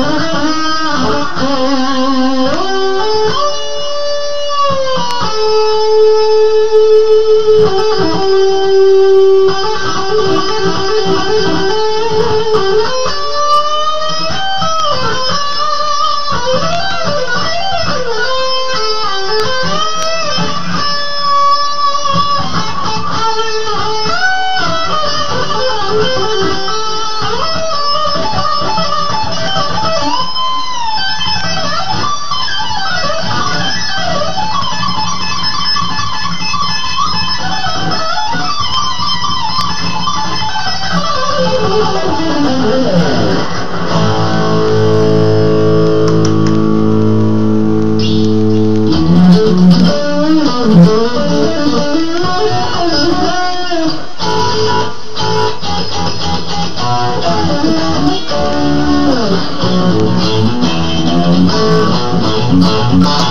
Oh.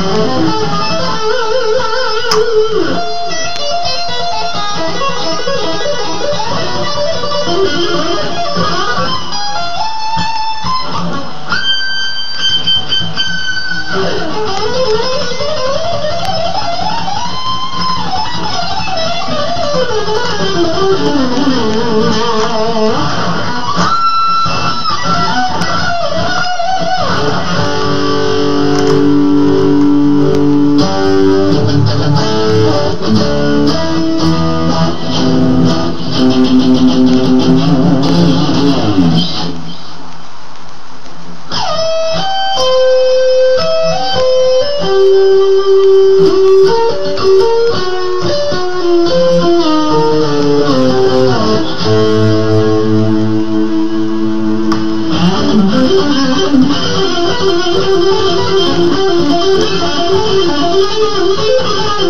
Música